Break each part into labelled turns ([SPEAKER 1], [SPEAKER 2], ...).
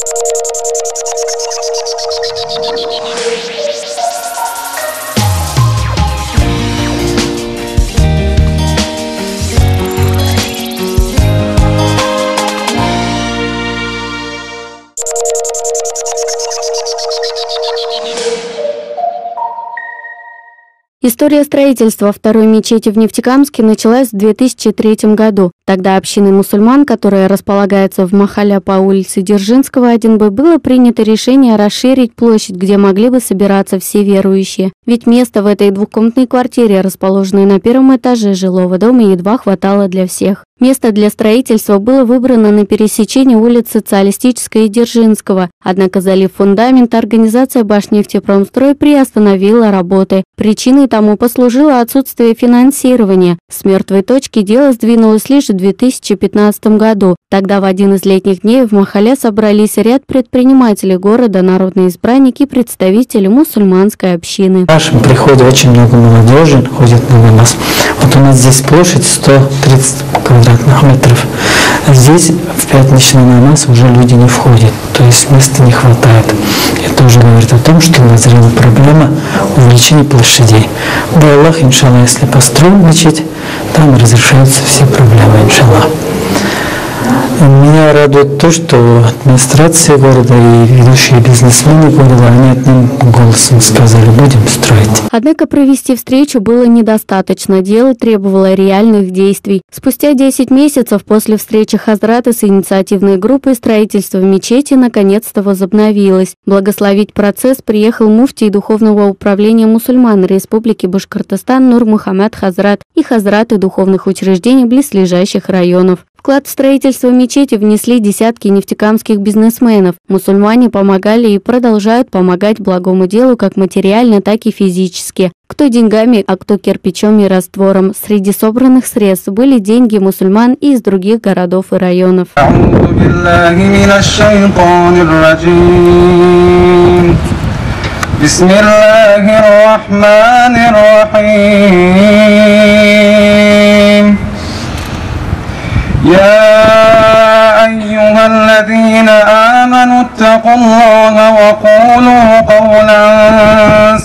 [SPEAKER 1] Thank you. История строительства второй мечети в Нефтекамске началась в 2003 году. Тогда общиной мусульман, которая располагается в Махаля по улице Дзержинского 1Б, было принято решение расширить площадь, где могли бы собираться все верующие. Ведь места в этой двухкомнатной квартире, расположенной на первом этаже жилого дома, едва хватало для всех. Место для строительства было выбрано на пересечении улиц Социалистической и Дзержинского, однако залив фундамента организация «Башнефтепромстрой» приостановила работы. Причиной тому послужило отсутствие финансирования. С мертвой точки дело сдвинулось лишь в 2015 году. Тогда в один из летних дней в Махале собрались ряд предпринимателей города, народные избранники и представители мусульманской общины.
[SPEAKER 2] В нашем приходе очень много молодежи ходит на намаз. Вот у нас здесь площадь 130 квадратных метров. Здесь в пятничный намаз уже люди не входят, то есть места не хватает. Это уже говорит о том, что назрела проблема увеличения площадей. Да Аллах, иншаллах, если построим мечеть, там разрешаются все проблемы, иншаллах. Меня радует то, что администрация города и ведущие бизнесмены города, они одним голосом сказали, будем строить.
[SPEAKER 1] Однако провести встречу было недостаточно, дело требовало реальных действий. Спустя 10 месяцев после встречи Хазрата с инициативной группой строительство мечети наконец-то возобновилось. Благословить процесс приехал муфтий Духовного управления мусульман Республики Башкортостан Нур Мухаммад Хазрат и хазраты духовных учреждений близлежащих районов Вклад в строительство мечети внесли десятки нефтекамских бизнесменов. Мусульмане помогали и продолжают помогать благому делу как материально, так и физически. Кто деньгами, а кто кирпичом и раствором. Среди собранных средств были деньги мусульман и из других городов и районов. بسم الله الرحمن الرحيم الذين آمنوا اتقوا الله وقولوا قولا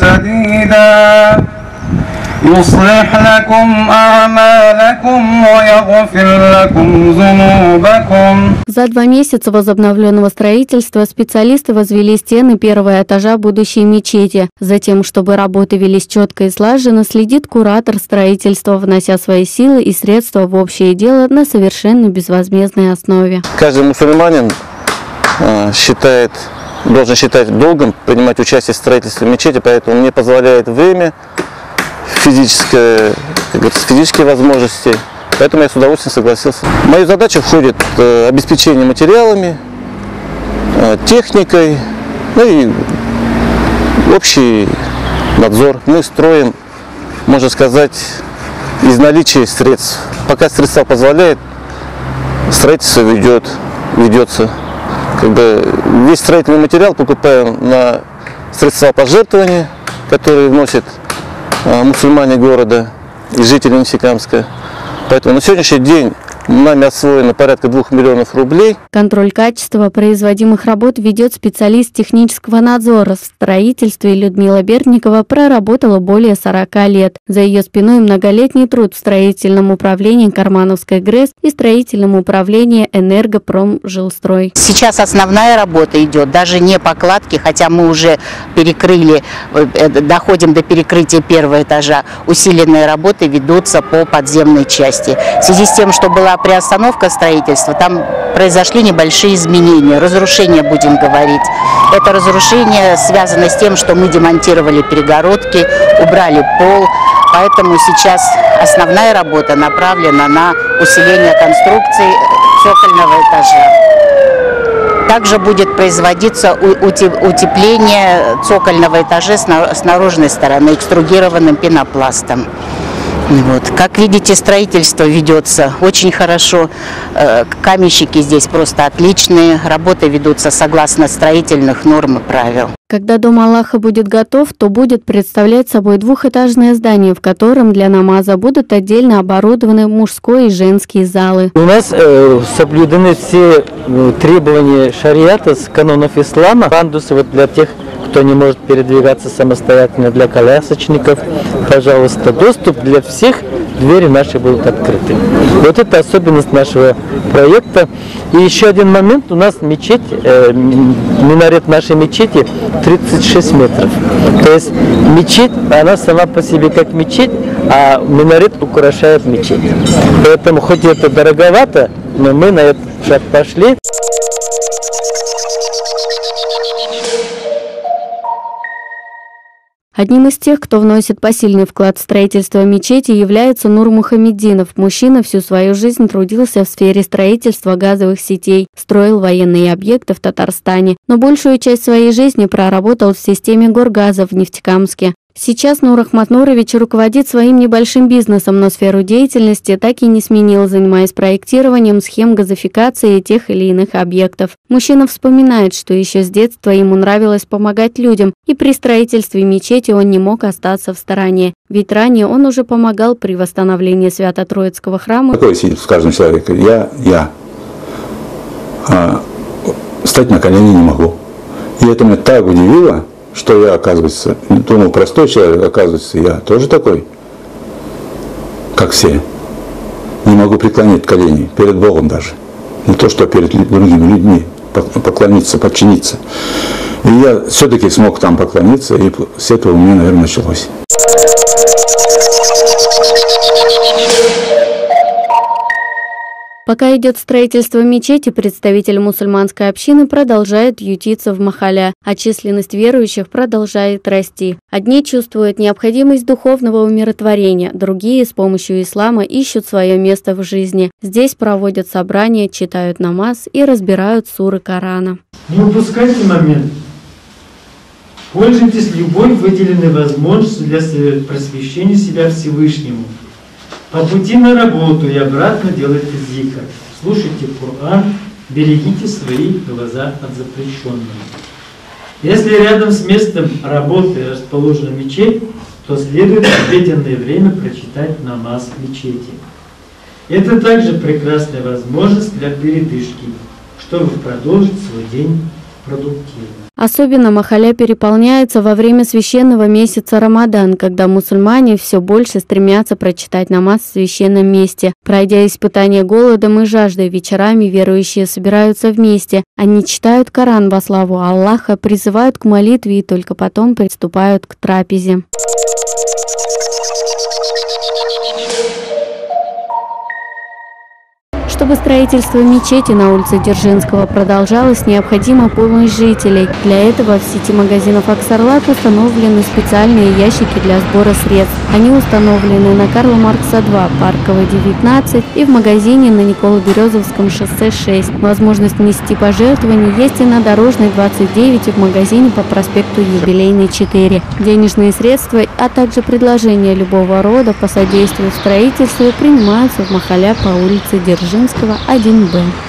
[SPEAKER 1] يصلح لكم أعمالكم ويغفر لكم ذنوبكم За два месяца возобновленного строительства специалисты возвели стены первого этажа будущей мечети. Затем, чтобы работы велись четко и слаженно, следит куратор строительства, внося свои силы и средства в общее дело на совершенно безвозмездной основе.
[SPEAKER 3] Каждый мусульманин э, считает, должен считать долгом принимать участие в строительстве мечети, поэтому мне позволяет время физическое, физические возможности. Поэтому я с удовольствием согласился. В мою задачу входит э, обеспечение материалами, э, техникой, ну и общий надзор. Мы строим, можно сказать, из наличия средств. Пока средства позволяет, строительство ведет, ведется. Как бы весь строительный материал покупаем на средства пожертвования, которые вносят а, мусульмане города и жители Нефтекамска. Поэтому на сегодняшний день Нами освоено порядка 2 миллионов рублей.
[SPEAKER 1] Контроль качества производимых работ ведет специалист технического надзора. В строительстве Людмила Бердникова проработала более 40 лет. За ее спиной многолетний труд в строительном управлении Кармановской ГРЭС и строительном управлении Энергопромжилстрой.
[SPEAKER 4] Сейчас основная работа идет, даже не покладки, хотя мы уже перекрыли, э, доходим до перекрытия первого этажа. Усиленные работы ведутся по подземной части. В связи с тем, что была приостановка строительства, там произошли небольшие изменения, разрушения будем говорить. Это разрушение связано с тем, что мы демонтировали перегородки, убрали пол, поэтому сейчас основная работа направлена на усиление конструкции цокольного этажа. Также будет производиться утепление цокольного этажа с наружной стороны экстругированным пенопластом. Вот. Как видите, строительство ведется очень хорошо. Э, каменщики здесь просто отличные. Работы ведутся согласно строительных норм и правил.
[SPEAKER 1] Когда дом Аллаха будет готов, то будет представлять собой двухэтажное здание, в котором для намаза будут отдельно оборудованы мужской и женские залы.
[SPEAKER 2] У нас э, соблюдены все э, требования шариата, с канонов ислама. Пандусы вот для тех, кто не может передвигаться самостоятельно, для колясочников, пожалуйста, доступ для всех двери наши будут открыты. Вот это особенность нашего проекта. И еще один момент, у нас мечеть, э, минарет нашей мечети 36 метров. То есть мечеть, она сама по себе как мечеть, а минарет украшает мечеть. Поэтому хоть это дороговато, но мы на этот шаг пошли.
[SPEAKER 1] Одним из тех, кто вносит посильный вклад в строительство мечети, является Нур Мухамединов. Мужчина всю свою жизнь трудился в сфере строительства газовых сетей, строил военные объекты в Татарстане, но большую часть своей жизни проработал в системе горгаза в Нефтекамске. Сейчас Нур Ахматнурович руководит своим небольшим бизнесом, но сферу деятельности так и не сменил, занимаясь проектированием схем газификации тех или иных объектов. Мужчина вспоминает, что еще с детства ему нравилось помогать людям, и при строительстве мечети он не мог остаться в стороне. Ведь ранее он уже помогал при восстановлении Свято-Троицкого храма.
[SPEAKER 5] Такое сидит в каждом человеке. Я, я. А, встать на колени не могу. И это меня так удивило, что я, оказывается, думал, простой человек, оказывается, я тоже такой, как все. Не могу преклонить колени перед Богом даже. Не то, что перед другими людьми поклониться, подчиниться. И я все-таки смог там поклониться, и с этого у меня, наверное, началось.
[SPEAKER 1] Пока идет строительство мечети, представитель мусульманской общины продолжает ютиться в Махаля, а численность верующих продолжает расти. Одни чувствуют необходимость духовного умиротворения, другие с помощью ислама ищут свое место в жизни. Здесь проводят собрания, читают намаз и разбирают суры Корана.
[SPEAKER 6] Не упускайте момент. Пользуйтесь любой выделенной возможностью для просвещения себя Всевышнему. По пути на работу и обратно делайте зикр. Слушайте Коран, берегите свои глаза от запрещенного. Если рядом с местом работы расположена мечеть, то следует в обеденное время прочитать намаз в мечети. Это также прекрасная возможность для передышки, чтобы продолжить свой день продуктивно.
[SPEAKER 1] Особенно Махаля переполняется во время священного месяца Рамадан, когда мусульмане все больше стремятся прочитать намаз в священном месте. Пройдя испытание голодом и жаждой, вечерами верующие собираются вместе. Они читают Коран во славу Аллаха, призывают к молитве и только потом приступают к трапезе. Чтобы строительство мечети на улице Дзержинского продолжалось, необходима помощь жителей. Для этого в сети магазинов «Аксарлат» установлены специальные ящики для сбора средств. Они установлены на Карла Маркса 2, Парковой 19 и в магазине на Николо-Березовском шоссе 6. Возможность внести пожертвования есть и на Дорожной 29 и в магазине по проспекту Юбилейный 4. Денежные средства, а также предложения любого рода по содействию строительству принимаются в Махаля по улице Дзержинского, 1Б.